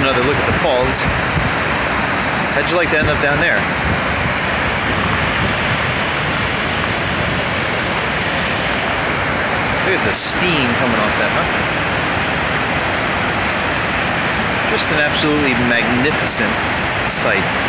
another look at the falls. How'd you like to end up down there? Look at the steam coming off that, huh? Just an absolutely magnificent sight.